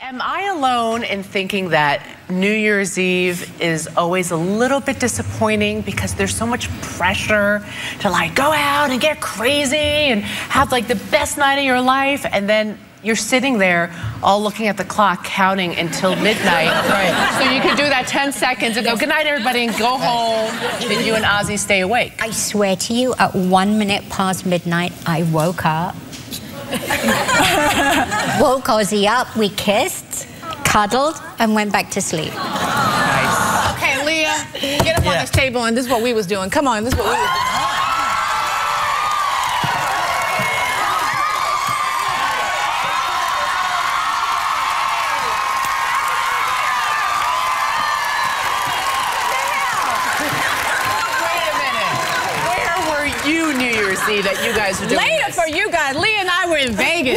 Am I alone in thinking that New Year's Eve is always a little bit disappointing because there's so much pressure to like go out and get crazy and have like the best night of your life and then you're sitting there all looking at the clock counting until midnight. Right. So you can do that 10 seconds and go, good night, everybody, and go home. Did you and Ozzy stay awake? I swear to you, at one minute past midnight, I woke up. woke Ozzy up, we kissed, cuddled, and went back to sleep. Nice. Okay, Leah, get up yeah. on this table, and this is what we was doing. Come on, this is what we was doing. What the hell? Wait a minute. Where were you New Year's Eve that you guys were doing Later this? for you guys. Leah and I were in Vegas. Woo!